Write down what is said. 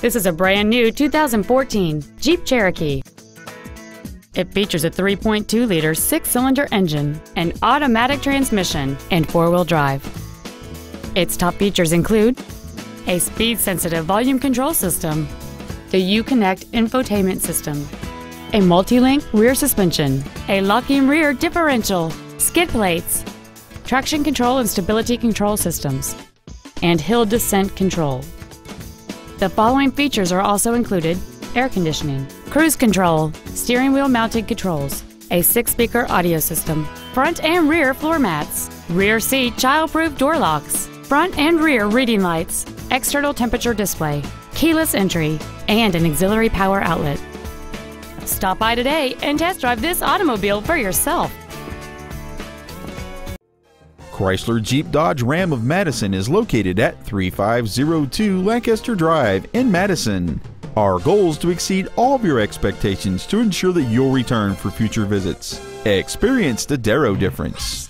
This is a brand new 2014 Jeep Cherokee. It features a 3.2-liter six-cylinder engine, an automatic transmission, and four-wheel drive. Its top features include a speed-sensitive volume control system, the Uconnect infotainment system, a multi-link rear suspension, a locking rear differential, skid plates, traction control and stability control systems, and hill descent control. The following features are also included air conditioning, cruise control, steering wheel mounted controls, a six speaker audio system, front and rear floor mats, rear seat child proof door locks, front and rear reading lights, external temperature display, keyless entry, and an auxiliary power outlet. Stop by today and test drive this automobile for yourself. Chrysler Jeep Dodge Ram of Madison is located at 3502 Lancaster Drive in Madison. Our goal is to exceed all of your expectations to ensure that you'll return for future visits. Experience the Darrow difference.